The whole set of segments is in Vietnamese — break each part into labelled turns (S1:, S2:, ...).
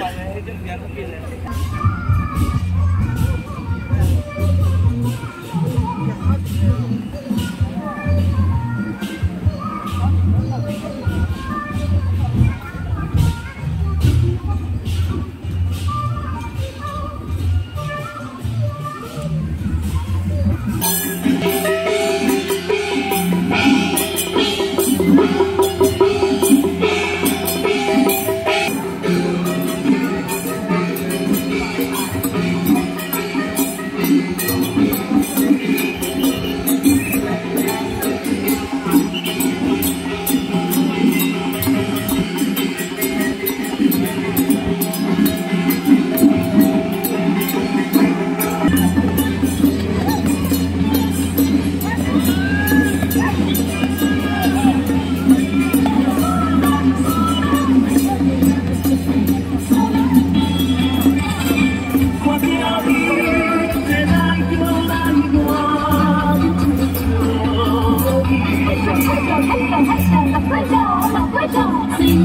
S1: पाया है जब ज्ञान मिला है।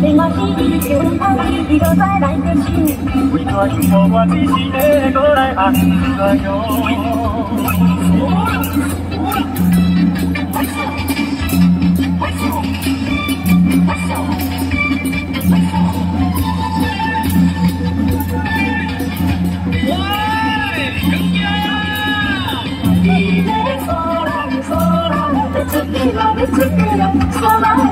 S1: để mà đi yêu đừng ai đi đâu sai lại thêm chi vì tôi chung bỏ qua đi chỉ để có lại ăn rồi nhau Hãy subscribe cho kênh Ghiền Mì Gõ Để không bỏ lỡ những video hấp dẫn